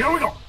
Here we go.